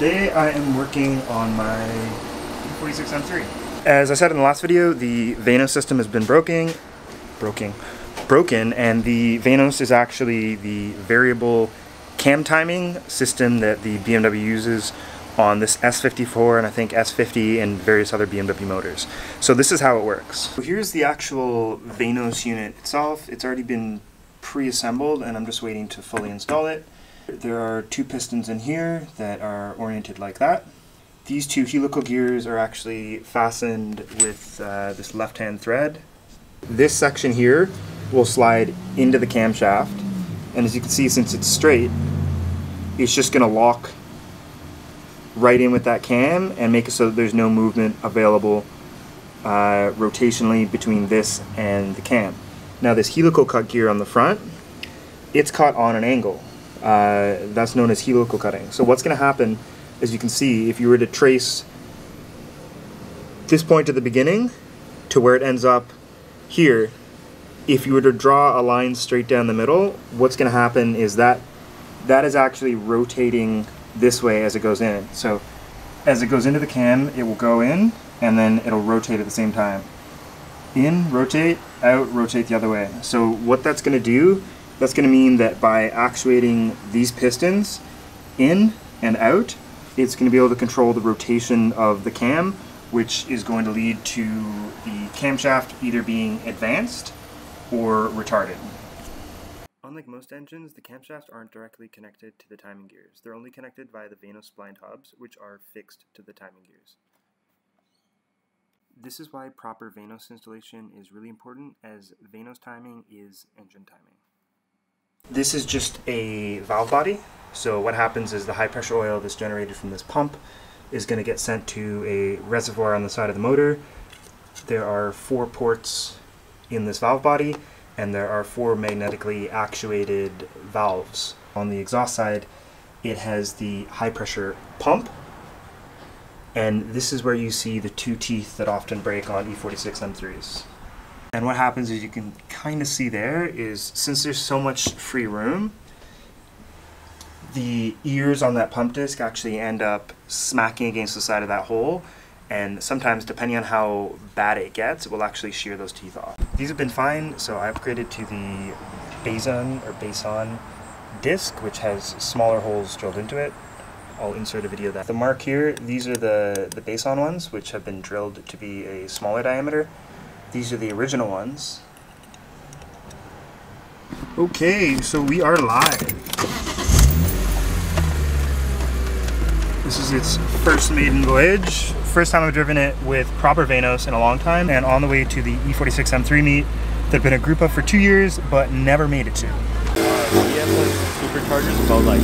today I am working on my E46M3. As I said in the last video, the Vanos system has been broken, broken, broken, and the Vanos is actually the variable cam timing system that the BMW uses on this S54 and I think S50 and various other BMW motors. So this is how it works. So here's the actual Vanos unit itself. It's already been pre-assembled and I'm just waiting to fully install it. There are two pistons in here that are oriented like that. These two helical gears are actually fastened with uh, this left-hand thread. This section here will slide into the camshaft and as you can see since it's straight it's just going to lock right in with that cam and make it so that there's no movement available uh, rotationally between this and the cam. Now this helical cut gear on the front, it's caught on an angle. Uh, that's known as helical cutting. So what's going to happen, as you can see, if you were to trace this point at the beginning to where it ends up here, if you were to draw a line straight down the middle, what's going to happen is that that is actually rotating this way as it goes in. So as it goes into the cam, it will go in and then it'll rotate at the same time. In, rotate, out, rotate the other way. So what that's going to do, that's going to mean that by actuating these pistons in and out, it's going to be able to control the rotation of the cam, which is going to lead to the camshaft either being advanced or retarded. Unlike most engines, the camshafts aren't directly connected to the timing gears. They're only connected via the Vanos splined hubs, which are fixed to the timing gears. This is why proper Vanos installation is really important, as Vanos timing is engine timing. This is just a valve body. So what happens is the high pressure oil that's generated from this pump is going to get sent to a reservoir on the side of the motor. There are four ports in this valve body and there are four magnetically actuated valves. On the exhaust side, it has the high pressure pump, and this is where you see the two teeth that often break on E46 M3s. And what happens is you can kind of see there is since there's so much free room, the ears on that pump disc actually end up smacking against the side of that hole and sometimes depending on how bad it gets it will actually shear those teeth off. These have been fine so I upgraded to the Beisan or Beisan disc which has smaller holes drilled into it. I'll insert a video of that. The mark here, these are the, the Beisan ones which have been drilled to be a smaller diameter. These are the original ones. Okay, so we are live. This is its first maiden voyage. First time I've driven it with proper Vanos in a long time and on the way to the E46 M3 meet that I've been a group of for two years but never made it to. Uh, EF superchargers about like